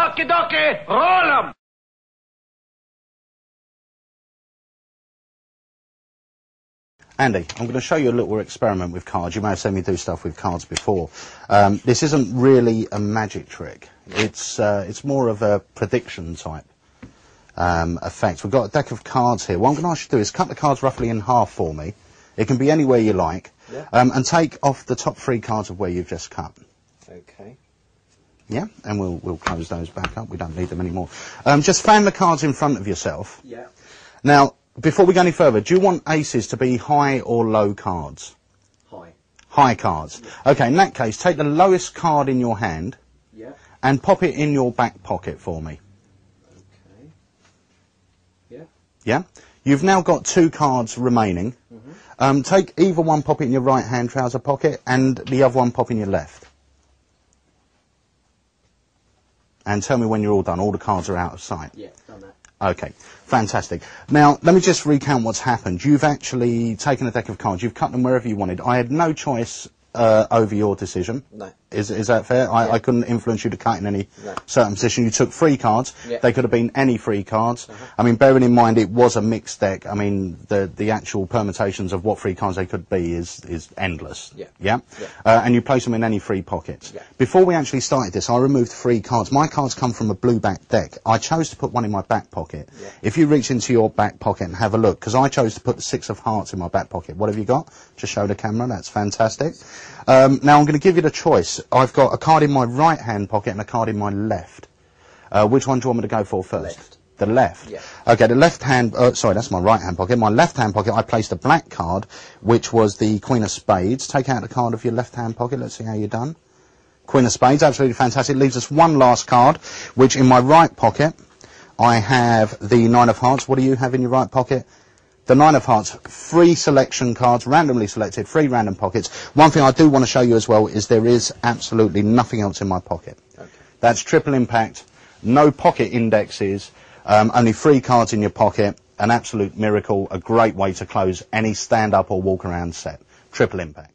Okie dokie, roll 'em! Andy, I'm going to show you a little experiment with cards. You may have seen me do stuff with cards before. Um, this isn't really a magic trick. It's, uh, it's more of a prediction type um, effect. We've got a deck of cards here. What I'm going to ask you to do is cut the cards roughly in half for me. It can be anywhere you like. Yeah. Um, and take off the top three cards of where you've just cut. Okay. Yeah, and we'll, we'll close those back up. We don't need them anymore. Um, just fan the cards in front of yourself. Yeah. Now, before we go any further, do you want aces to be high or low cards? High. High cards. Okay, in that case, take the lowest card in your hand Yeah. and pop it in your back pocket for me. Okay. Yeah. Yeah? You've now got two cards remaining. Um, take either one, pop it in your right hand trouser pocket, and the other one, pop in your left. And tell me when you're all done. All the cards are out of sight. Yeah. Done that. Okay, fantastic. Now, let me just recount what's happened. You've actually taken a deck of cards. You've cut them wherever you wanted. I had no choice uh, over your decision. No. Is, is that fair? I, Yeah. I couldn't influence you to cut in any No. certain position. You took three cards. Yeah. They could have been any three cards. I mean, bearing in mind it was a mixed deck, I mean, the, the actual permutations of what three cards they could be is, is endless. Yeah. Yeah? Uh, and you place them in any three pockets. Before we actually started this, I removed three cards. My cards come from a blue back deck. I chose to put one in my back pocket. If you reach into your back pocket and have a look, because I chose to put the six of hearts in my back pocket. What have you got? Just show the camera. That's fantastic. Um, now I'm going to give you the choice. I've got a card in my right hand pocket and a card in my left. Uh, which one do you want me to go for first? Left. The left. Yeah. Okay, the left hand, uh, sorry, that's my right hand pocket. My left hand pocket, I placed a black card, which was the Queen of Spades. Take out the card of your left hand pocket. Let's see how you're done. Queen of Spades, absolutely fantastic. Leaves us one last card, which in my right pocket, I have the Nine of Hearts. What do you have in your right pocket? The Nine of Hearts, free selection cards, randomly selected, free random pockets. One thing I do want to show you as well is there is absolutely nothing else in my pocket. Okay. That's triple impact, no pocket indexes, um, only three cards in your pocket, an absolute miracle, a great way to close any stand-up or walk-around set. Triple impact.